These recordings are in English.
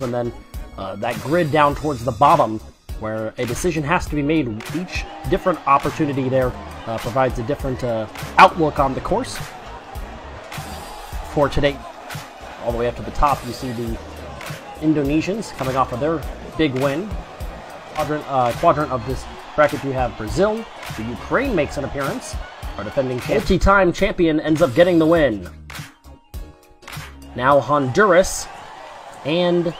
and then uh, that grid down towards the bottom where a decision has to be made. Each different opportunity there uh, provides a different uh, outlook on the course. For today, all the way up to the top, you see the Indonesians coming off of their big win. Quadrant, uh, quadrant of this bracket, you have Brazil. The Ukraine makes an appearance. Our defending multi-time champion ends up getting the win. Now Honduras and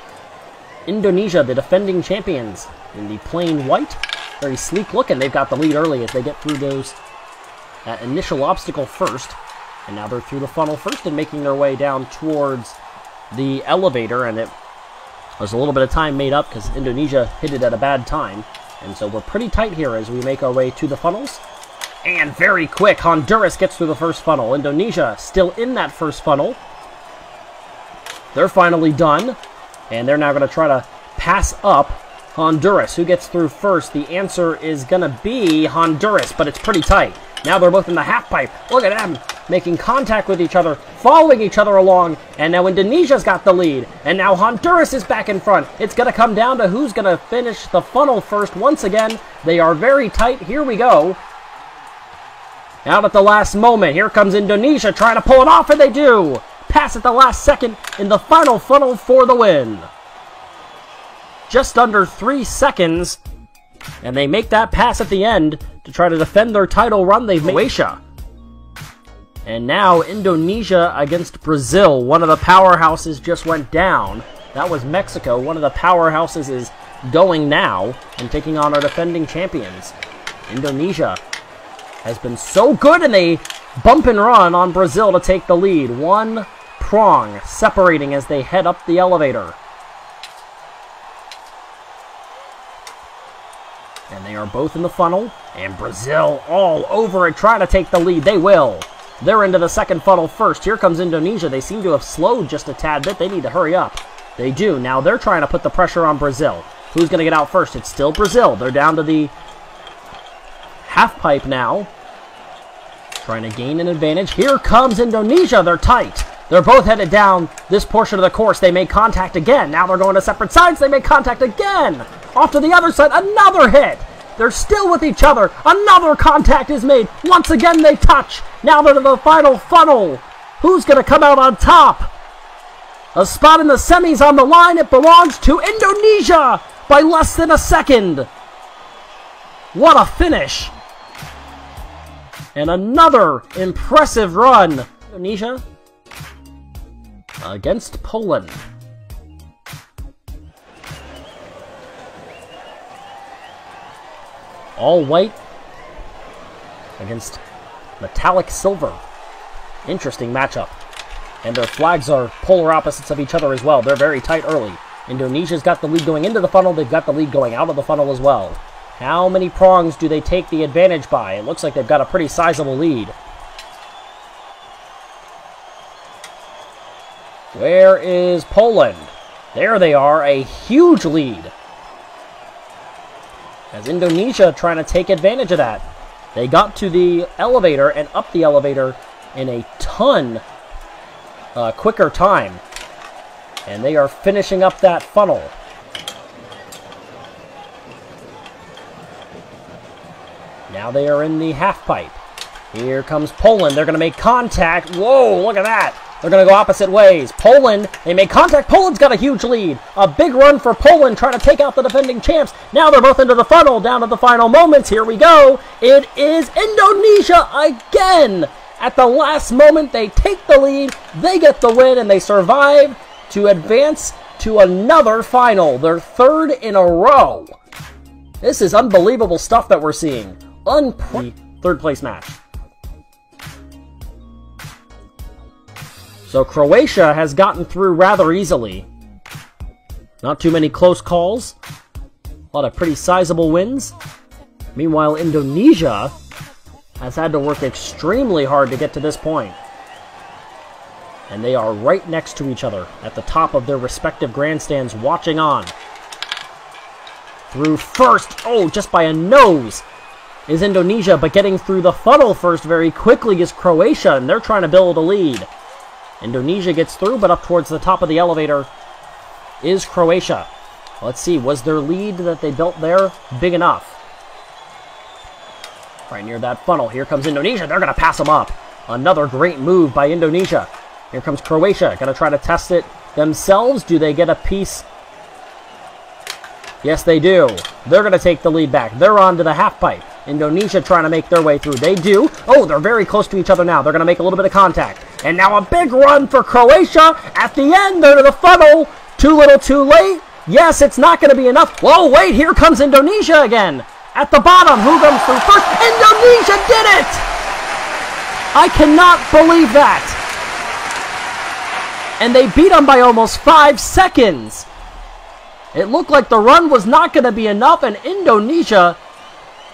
Indonesia, the defending champions, in the plain white. Very sleek looking. They've got the lead early as they get through those that initial obstacle first. And now they're through the funnel first and making their way down towards the elevator. And it was a little bit of time made up because Indonesia hit it at a bad time. And so we're pretty tight here as we make our way to the funnels. And very quick, Honduras gets through the first funnel. Indonesia still in that first funnel. They're finally done. And they're now going to try to pass up Honduras. Who gets through first? The answer is going to be Honduras, but it's pretty tight. Now they're both in the half pipe. Look at them making contact with each other, following each other along. And now Indonesia's got the lead. And now Honduras is back in front. It's going to come down to who's going to finish the funnel first. Once again, they are very tight. Here we go. Out at the last moment, here comes Indonesia trying to pull it off, and they do. Pass at the last second in the final funnel for the win. Just under three seconds, and they make that pass at the end to try to defend their title run. They've made Croatia. And now Indonesia against Brazil. One of the powerhouses just went down. That was Mexico. One of the powerhouses is going now and taking on our defending champions. Indonesia has been so good and they bump and run on Brazil to take the lead. One prong separating as they head up the elevator. And they are both in the funnel. And Brazil all over it, trying to take the lead. They will. They're into the second funnel first. Here comes Indonesia. They seem to have slowed just a tad bit. They need to hurry up. They do. Now they're trying to put the pressure on Brazil. Who's going to get out first? It's still Brazil. They're down to the half pipe now. Trying to gain an advantage. Here comes Indonesia. They're tight. They're both headed down this portion of the course. They make contact again. Now they're going to separate sides. They make contact again. Off to the other side. Another hit. They're still with each other. Another contact is made. Once again, they touch. Now they're to the final funnel. Who's going to come out on top? A spot in the semis on the line. It belongs to Indonesia by less than a second. What a finish. And another impressive run. Indonesia against Poland. All white against metallic silver. Interesting matchup. And their flags are polar opposites of each other as well. They're very tight early. Indonesia's got the lead going into the funnel. They've got the lead going out of the funnel as well. How many prongs do they take the advantage by? It looks like they've got a pretty sizable lead. Where is Poland? There they are, a huge lead. As Indonesia trying to take advantage of that. They got to the elevator and up the elevator in a ton uh, quicker time. And they are finishing up that funnel. Now they are in the half pipe. Here comes Poland. They're going to make contact. Whoa, look at that. They're going to go opposite ways. Poland, they make contact. Poland's got a huge lead. A big run for Poland trying to take out the defending champs. Now they're both into the funnel, down to the final moments. Here we go. It is Indonesia again. At the last moment, they take the lead. They get the win, and they survive to advance to another final. Their third in a row. This is unbelievable stuff that we're seeing. Unpre- third place match. So Croatia has gotten through rather easily. Not too many close calls. A lot of pretty sizable wins. Meanwhile, Indonesia has had to work extremely hard to get to this point. And they are right next to each other at the top of their respective grandstands watching on. Through first, oh, just by a nose, is Indonesia, but getting through the funnel first very quickly is Croatia, and they're trying to build a lead. Indonesia gets through, but up towards the top of the elevator is Croatia. Let's see, was their lead that they built there big enough? Right near that funnel. Here comes Indonesia. They're going to pass them up. Another great move by Indonesia. Here comes Croatia. Going to try to test it themselves. Do they get a piece? Yes, they do. They're going to take the lead back. They're on to the half pipe. Indonesia trying to make their way through. They do. Oh, they're very close to each other now. They're going to make a little bit of contact. And now a big run for Croatia. At the end, they're to the funnel. Too little, too late. Yes, it's not going to be enough. Whoa, wait, here comes Indonesia again. At the bottom, who comes through first? Indonesia did it! I cannot believe that. And they beat them by almost five seconds. It looked like the run was not going to be enough, and Indonesia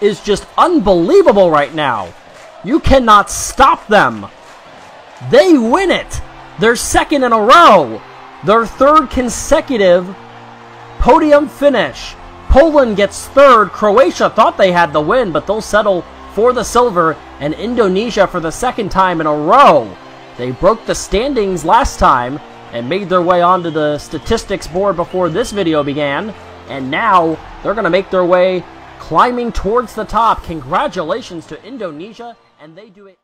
is just unbelievable right now. You cannot stop them. They win it. They're second in a row. Their third consecutive podium finish. Poland gets third. Croatia thought they had the win, but they'll settle for the silver. And Indonesia for the second time in a row. They broke the standings last time and made their way onto the statistics board before this video began. And now they're going to make their way climbing towards the top. Congratulations to Indonesia, and they do it.